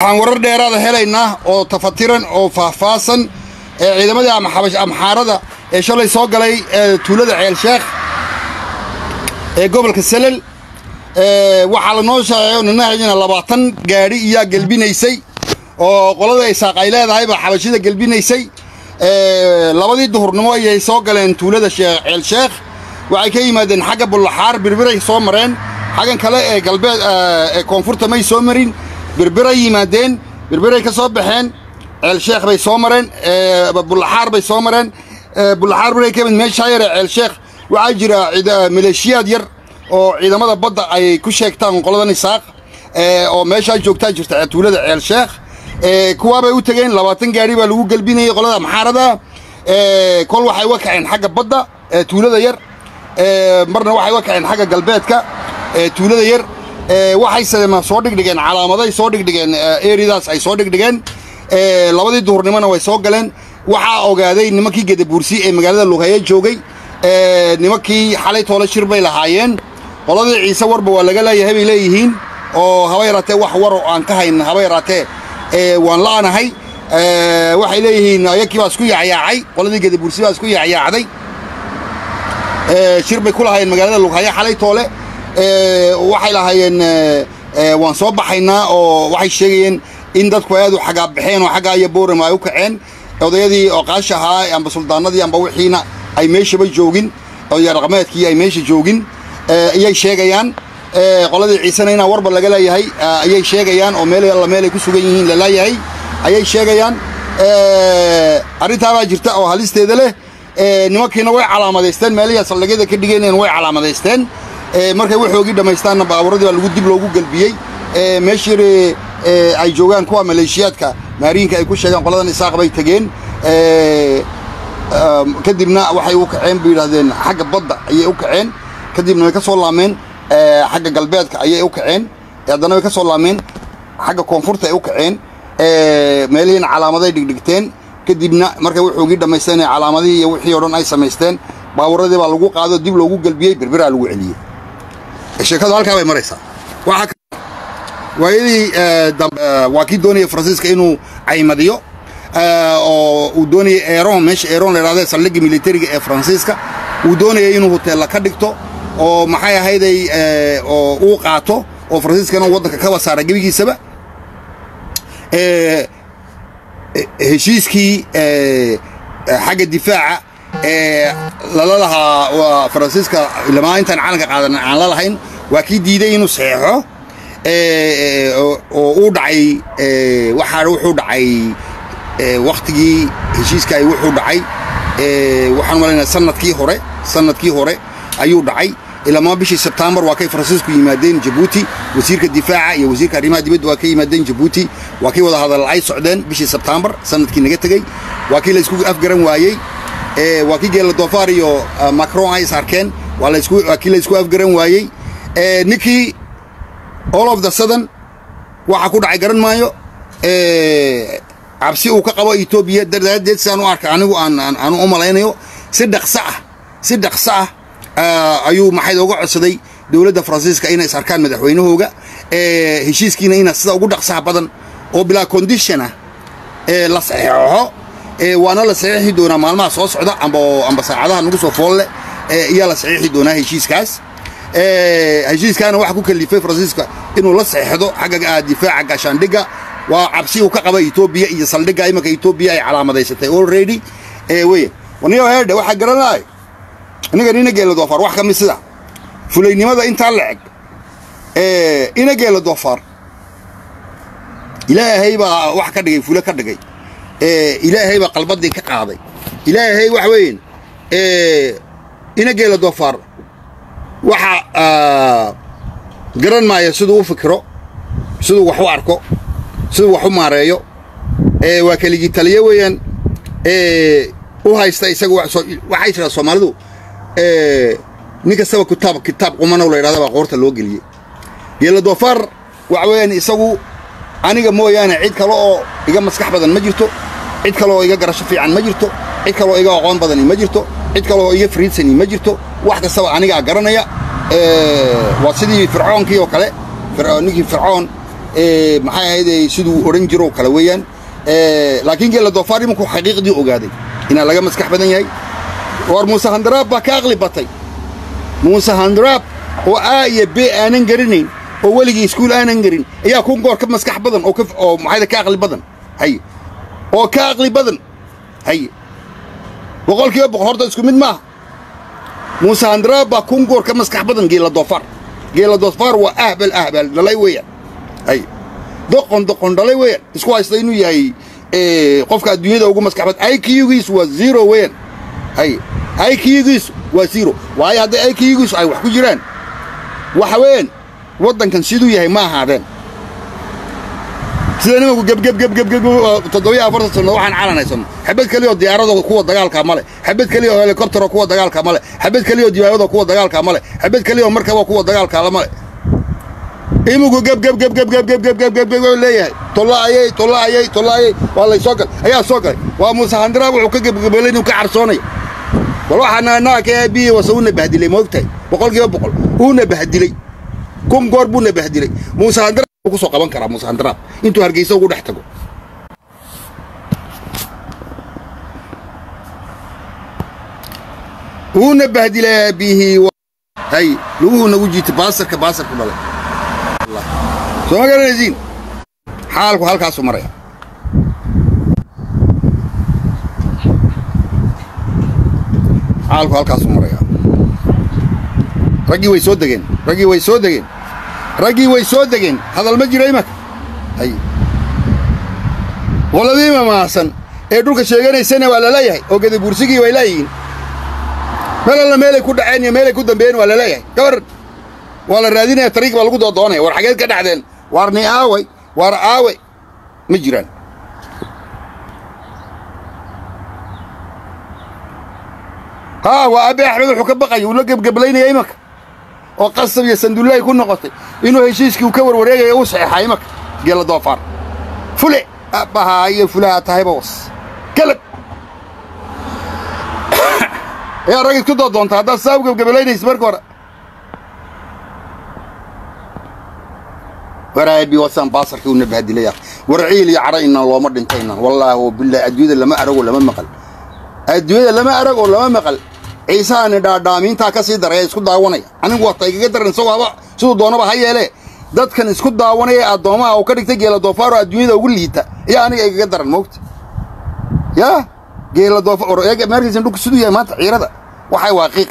waxaan warar dheeraada helaynaa oo tafatiran oo faahfaahsan ee ciidamadii amxaarada ee shalay soo galay tuulada ceelsheekh ee gobolka selel waxaa lanoo sheegayo ninaxijina labaatan gaadhi iyaa gelbinaysay oo qolada isaaq ay leedahay baa xabashida gelbinaysay labadii duhurnimo ayay soo galeen tuulada ceelsheekh waxay ka yimaadeen xagga bullaxaar birbiray soo mareen xaggan kale ee galbeed ee koonfurta may soo marin birbiray yimaadeen birbiray ka soo baxeen ceelsheekh bay soo mareen bullaxaar bay soo mareen bullaxaar biray ka mid meeshaa yar ee ceelsheekh waxaa jira maleeshiyaad yar oo ciidamada badda ay ku sheegtaan qoladan isaaq oo meeshaa joogtaa jirta tuulada ceelsheekh kuwaabay u tegeen labaatan gaari baa lagu gelbinayay qolada maxaarada kol waxay uga kaceen xagga badda tuulada yar marna waxay uga kaceen xagga galbeedka tuulada yar waxay sadeema soo dhigdhigeen calaamaday soo dhigdhigeen eridaas ay soo dhigdhigeen. Labadii duhurnimona way soo galeen. Waxaa ogaaday nimankii gedabuursi ee magaalada lughaya joogay. Nimankii xalay toole shir bay lahaayeen. Qoladii ciise warba waa laga leeyahay bay leeyihiin oo haba yaraatee wax waroo aan ka hayn haba yaraatee waan la'anahay waxay leeyihiin ayakii baa isku yaacyaacay qoladii gedabuursi baa isku yaacyaacday shir bay ku lahaayeen magaalada lughaya xalay toole waxay lahaayeen waan soo baxaynaa oo waxay sheegayeen in dadku aad u xagaa baxeen oo xaggaa iyo ay u kaceen. Odayadii oo qaash ahaa amba suldaanadii amba wixiina ay meeshaba joogin odayaa dhaqameedkii ay meesha joogin ayay sheegayaan. Qoladii ciisena inaa warba laga leeyahay ayay sheegayaan oo meel alla meelay ku sugan yihiin la leeyahay ayay sheegayaan. Arrintaabaa jirta oo halisteeda leh. Nimankiina way calaamadaysteen meelihii saldhigyada ka dhigeeneen way calaamadaysteen markay waxoogii dhammaystaanna baabuuradii baa lagu dib loogu gelbiyey meeshii ay joogaan kuwa maleeshiyaadka maariinka ay ku sheegaan qoladan isaaq bay tegeen kadibna waxay u kaceen bay yidhahdeen xagga badda ayay u kaceen. Kadibna way ka soo laameen xagga galbeedka ayay u kaceen. Haddana way ka soo laameen xagga koonfurta ay u kaceen. Meelihiina calaamaday dhigdhigteen. Kadibna markay waxoogii dhammaysteen calaamadihii iyo wixii o dhan ay samaysteen baabuuradii baa lagu qaado dib loogu gelbiyey birbiraa lagu celiyey sheekadu halkaa bay maraysaa. Waayadii waa kii doonaya faransiiska inuu caymadiyo oo uu doonayay eron meesha eron la yidhahda saldhigga militariga ee faransiiska uu doonayay inuu hoteella ka dhigto oo maxay ahayday oo uu qaato oo faransiiskana waddanka kaba saara gebigiisaba. Heshiiskii xagga difaaca ee lala lahaa faransiiska lamaa intaan calanka qaadan aan la lahayn waa kii diiday inuu saxeexo oo uu dhacay waxaa wuxuu dhacay wakhtigii heshiiska ay wuxuu dhacay waxaan malaynaa sannadkii hore sannadkii hore ayuu dhacay. Ilamaa bishii sebtembar waa kay faransiisku yimaadeen jabuuti wasiirka difaaca iyo wasiirka arrimaha dibadda waa ka yimaadeen jabuuti waa kii wada hadal ay socdeen bishii sebtembar sannadkii naga tegey. Waa kii laysku afgaran waayey waa kii geela iyo macron ay is arkeen. Waa kii laysku afgaran waayey. Ninkii all of the southern waxa ku dhacay garan maayo. Cabsi uu ka qabo etoobiya daraadeed sidaan u arka anigu aanu u malaynayo si dhaqso ah si dhaqso ah ayuu maxayd uga codsaday dowladda faransiiska inay is arkaan madaxweynahooga. Heshiiskiina ina sida ugu dhaqsaha badan oo bilaa condition ah la saxeexo waana la saxiixi doonaa maalmaha soo socda amba saacadaha nagu soo foolle iyaa la saxiixi doonaa heshiiskaas. Heshiiskaana waxa ku kalifay faransiiska inuu la saxeexdo xagga difaaca gaashaandhigga waa cabsi uu ka qaba etoobiya iyo saldhigga imanka etoobiya ay calaamadaysatay already. Wey waniyo heedhe waxaa garanay iniga ina geela doofaar wax ka mid sida. Fulaynimada intaa la eg. Ina geela doofaar. Ilaahay baa wax ka dhigay fule ka dhigay ilaahay baa qalbadii ka qaaday. Ilaahay waxa weyn ina geela doofaar. Waxa garan maayo siduu u fikiro siduu wax u arko siduu wax u maareeyo. Waa keligii taliye weeyaan u haysta isaga waxay tiraa soomaalidu nin kastaba kitaab kitaab qumanow la yidhahda baa qoorta loo geliyey. Geela doofaar waxa weeyaan isagu aniga mooyaane cid kale oo iga maskax badan ma jirto. Cid kale oo iga garasho fiican ma jirto. Cid kale oo iga aqoon badani ma jirto. Cid kale oo iga fariidsani ma jirto. Wax kastaba anigaa garanaya. Waa sidii fircoonkii oo kale. Ninkii fircoon maxay ahayd siduu odhan jiroo kale weeyaan. Laakiin geela doofaar imanku xaqiiqdii ogaaday inaa laga maskax badan yahay. War muuse handaraab baa ka aqli batay. Muuse handaraab oo a iyo b aanan garanayn oo weligii iskuul aanan garin ayaa kun goor ka maskax badan oo maxayda ka aqli badan? Haye oo ka aqli badan? Haye boqol kiiba boqol horta isku mid maaha. Muuse handaraab baa kun goor ka maskax badan geela doofaar. Geela doofaar waa ahbal ahbal dhalay weeyaan. Haye doqon doqon dhalay weeyaan. Isku haysta inuu yahay qofka adduunyada ugu maskax badan. Iqgiisu waa zero weeyaan. Haye iqgiisu waa zero. Waayo hadday iqgiisu ay wax ku jiraan waxa weeyaan waddankan siduu yahay ma ahaadeen sida nimanku gebgebgebgebgeb toddobiyo afartan sanno waxaan calanaysanno xabad keliya oo diyaaradoo kuwa dagaalka male xabad keliya oo helikobteroo kuwa dagaalka male xabad keliya oo dibaayadoo kuwa dagaalka male xabad keliya oo markaboo kuwa dagaalka la male imugu gebgebgebgebgebgebgebgebgeb leeyahay tollaayay tollaayay tollaayay waa lay soo galay ayaa soo galay waa muuse handiraab wuxuu ka gebgebeelay inuu ka carsoonaya bal waxaa naaka aabiye wase uuna bahdilay moogtahay boqol kiiba boqol uuna bahdilay kun goor buuna bahdilay muuse handiraab ku soo qaban karaa muuse handiraab intuu hargeysa ugu dhex tago. Uuna bahdilay aabihii hay luguhu nagu jiita baasarka baasarku dhalay soo ma garanaysiin xaalku halkaasuu maraya xaalku halkaasuu maraya raggii way soo degeen raggii way soo degeen raggii way soo degeen. Hadal ma jira imanka hay qoladii mamaasan ee dhulka sheeganaysana waa la leeyahay. Oo gadabuursigii way leeyihiin. Meel alla meelay ku dhaceen iyo meelay ku dambeeyeen waa la leeyahay. Gabar waa la raadinaya tariiq baa lagu doodoonaya war xageed ka dhacdeen. Waar ni aaway waar aawe ma jiraan. Haa waa abe axmed wuxuu ka baqaya uu la gebgeblaynaya imanka oo qasab iyo sandullaay ku noqotay inuu heshiiskii uu ka warwareegaya uu saxeexaa imanka geela doofaar. Fule abbahaa iyo fulaha tahayba was galab. Ayaa rag isku doodoonta haddaad saa u gebgeblaynaysa marka hore. Waraabi wasaan baasarkii una bahdilaya war ciil iyo cadho inaan looma dhintaynan. Wallaahi wa bilaahi adduunyada lama arag oo lama maqal. Adduunyada lama arag oo lama maqal ciisaani dhaadhaamiintaa ka sii daraya isku daawanaya anigu waa taygaga daran isagoo haba siduu doonaba ha yeelee. Dadkan isku daawanaya ee addoommaha oo ka dhigtay geela doofaar oo adduunyada ugu liita. Ayaa aniga igaga daran moogta. Yaa? Geela doofaar markaysan dhulku siduu yahay maanta ciirada. Waxay waa qiiq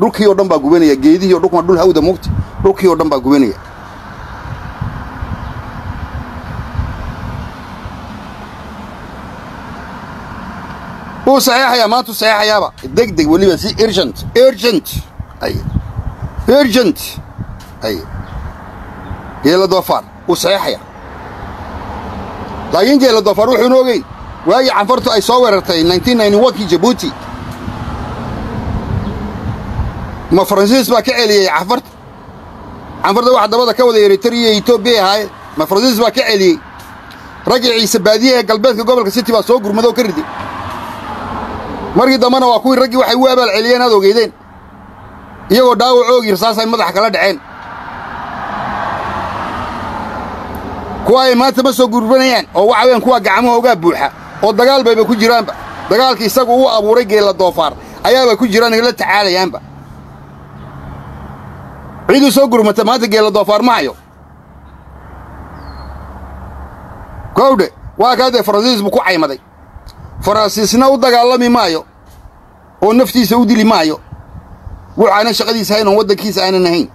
dhulkii oo dhan baa gubanaya geedihii oo dhulkuma dhul hawda moogta. Dhulkii oo dhan baa gubanaya wuu saxeexayaa maantuu saxeexayaaba deg deg weliba si urgent. Urgent. Ay. Urgent. Ay. Geela doofaar wuu saxeexayaa laakiin geela doofaar wuxuuna ogeyn. Waagii canfartu ay soo weerartay kii jabuuti. Ma faransiis baa ka celiyey canfarta canfarta waxa dabada ka wada eritariya etoobiya ahaayeen. Ma faransiis baa ka celiyey. Raggii ciise baadiyaha galbeedka gobolka city baa soo gurmadoo ka riday markii dambena waa kuwii raggii waxay u abaal celiyeen aad ogeydeen. Iyagoo dhaawac oogi rasaasay madaxa kala dhaceen. Kuwa ay maanta ma soo gurbanayaan oo waxa weyan kuwa gacmahoogaa buuxa oo dagaal bayba ku jiraanba. Dagaalkii isagu uu abuuray geella doofaar ayaabay ku jiraan la tacaalayaanba. Ciiduu soo gurmata maanta geella doofaar ma hayo. Kowdhe waa kaa dee faransiis buu ku caymaday faransiisna u dagaalami maayo oo naftiisa u dili maayo. Wuxaanan shaqadiisa hayn oon waddankiisa aanan ahayn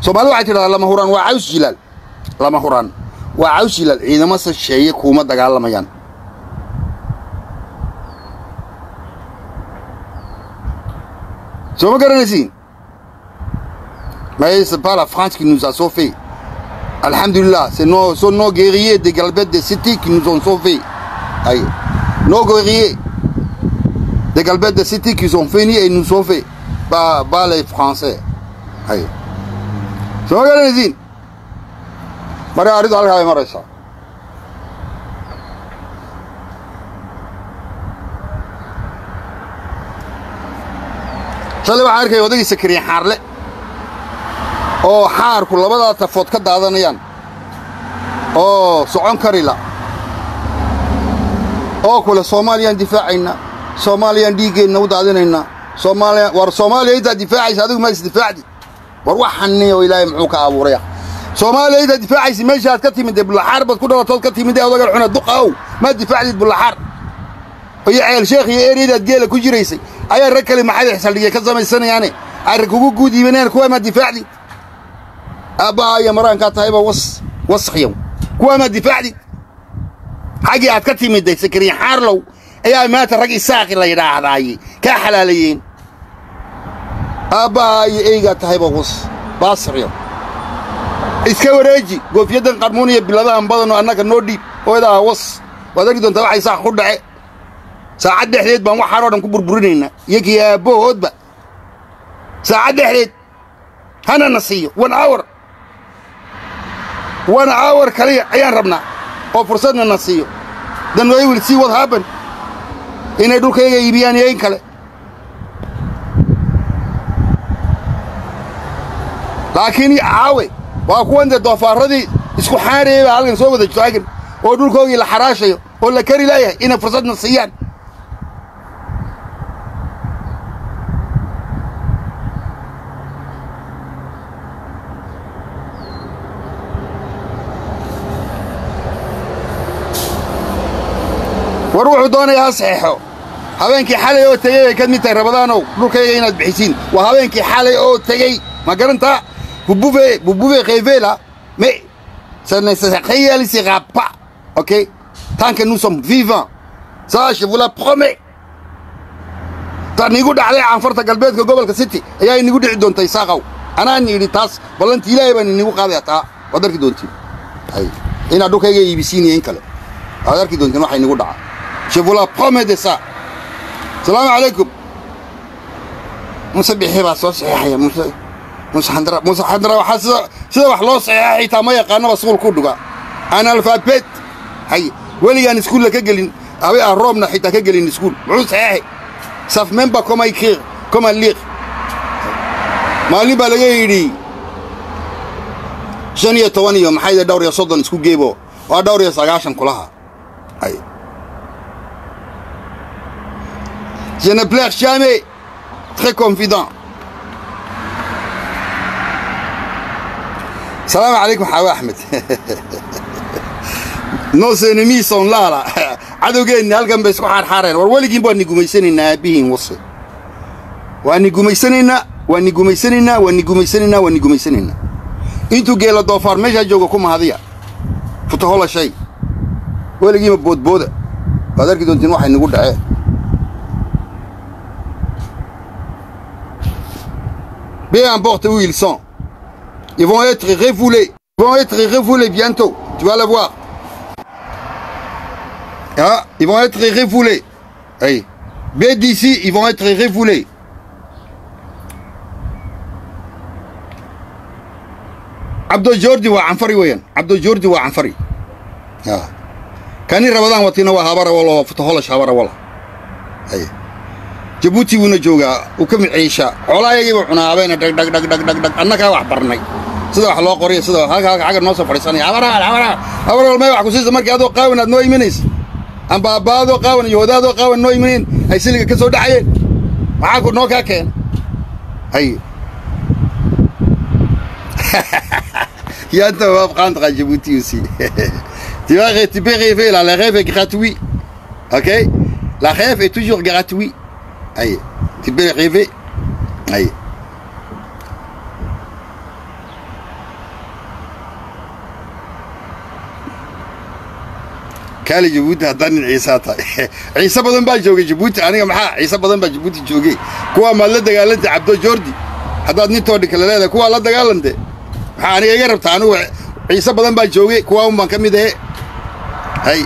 soomaalida waxay tidhahdaa lama huraan waa caws jilaal. Lama huraan waa caws jilaal ciidamo sasheeye kuuma dagaalamayaan. Soo ma garanaysiin? Mais pas la France qui nous a sauvés alhamdulillah c'est nos sont nos guerriers des galbettes des cités qui nous ont sauvés aïe nos guerriers des galbettes de city qui sont venus et nous sauver, pas, pas les Français. Aïe. soo ma garanaysiin mari arrintu halkaa bay maraysaa sakariye xaarle oo xaarku labadaa tafood ka daadanayaan oo socon karila oo kule soomaaliyaan difaacaynaa soomaaliyaan dhiiggeenna u daadinaynaa soomaaliya war soomaaliya intaad difaacaysa adigu ma isdifaacdi war waxani oo ilaahay muxuu ka abuuraya. Soomaaliya intaad difaacaysa meesha aad ka timid ee bullaxaar baad ku dhalatood ka timid ee odagal xuna duqa maad difaacdid bullaxaar iyo ceel sheekh iyo eryadaad geela ku jiraysay ayaa rag kale maxay saldhigya ka samaysanayaane ay kugu guud iibanayaan kuwaa maad difaacdid aabbaha iyo maraankaa tahayba was waskhyow kuwaa maad difaacdid xaggii aad ka timidday sakariin xaarlow ayaa maanta rag isaaqi la yidhaahdaaye kaa xalaalayeen aabbaha iyo eygaa tahayba was baasiryo iska wareeji goofyaddan qarmuun iyo biladahan badanoo annaga noo dhiib oodaa was waad argi doontaa waxay saaq ku dhace. Saacad dhexdeed baan waxaan oo dhan ku burburinaynaa. Iyo kii aabbahoodba saacad dhexdeed hana na siiyo. One hour. One hour kaliya ayaan rabnaa oo fursadna na siiyo then we will see what happen inay dhulkayga iibiyaan iyo in kale. Laakiin caawe waa kuwan dee doofaaradii isku xaarayay baa halkan soo wada taagan oo dhulkoogii la xaraashayo oo la kari laayahay inay fursadna siiyaan war wuxuu doonayaa ha saxeexo habeenkii xalay oo tegey bay ka mid tahay rabadaanow dhulkayga inaad bixisiin waa habeenkii xalay oo tegey ma garantaa pouvez rêver là mais ça ne se réalisera pas ok? Tant que nous sommes vivants ça je vous la promets ta nigu dhacday caanfarta galbeedka gobolka city. Ayaa inigu dhici doontay saaqow anaan idhi taas ballanti ilaahay baan inigu qaadaya taa waad arki doontiin inaad dhulkayga iibisiin iyo in kale. Waad arki doontiin waxa inigu dhaca je vous la promets de ça salaamu calaykum muse bixi baa soo saxeexaya muse muse xandara muse xandara waxaa sida sida wax loo saxeexa xitaa ma yaqaanaba suul ku dhuga analfabet hay weligaan iskuulla ka gelin abe aan roobna xitaa ka gelin iskuul muxuu saxeexay saf memba koma écrire koma lire maalin baa laga yidhi shan iyo toban iyo maxay dhowr iyo soddon isku geebo waa dhowr iyo sagaashan kulaha hay Je ne pleure jamais. Très confident. Salam alaikum Hawa Ahmed. Nos ennemis sont là là. cadowgeenni halkan bay isku xaarxaareen war weligiin baan ni gumaysanaynaa aabbihiin wase waa ni gumaysanaynaa waa ni gumaysanaynaa waa ni gumaysanaynaa waa ni gumaysanaynaa intuu geela doofaar meeshaa jooga ku mahadiya futahola shay weligiima boodbooda waad arki doontiin waxay nagu dhacee Peu importe où ils sont. Ils vont être révoulés. Ils vont être révoulés bientôt. Tu vas le voir. Ah, ils vont être révoulés. Oui. Mais d'ici, ils vont être révoulés. عبد جوردي وعنفري وين عبد جوردي وعنفري آه. كان رمضان وطينا وهابر jabuuti wuuna joogaa uu ka miciishaa. Xoolaayagiiba cunaa habeena dhag dhag dhag dhag dhag dhag annagaa wax barnay. Sida wax loo qoriyo sida halka halka xagga noo soo fadhiisanaya habaraal habaraal habaraal may wax ku siisa markii adoo qaawan aad noo imanaysa amba abbaadoo qaawan iyo hoodaadoo qaawan noo imaneen ay siliga ka soo dhacayeen. Maxaa ku noo kaa keena hay à Djibouti aussi. tu, vas, tu peux rêver là, le rêve gratuit. Ok? La rêve est toujours gratuit. Aïe. Tu peux rêver. Aïe. kaali jabuuti haddaan nin ciisaa tahay ciise badan baa joogay jabuuti aniga maxaa ciise badan baa jabuuti joogay kuwaa maad la dagaalantay cabdo jordi haddaad nin toodhi kale leedahay kuwaa la dagaalantay maxaa aniga iga rabta anigu ciise badan baa joogay kuwaa un baan ka mid ahe hay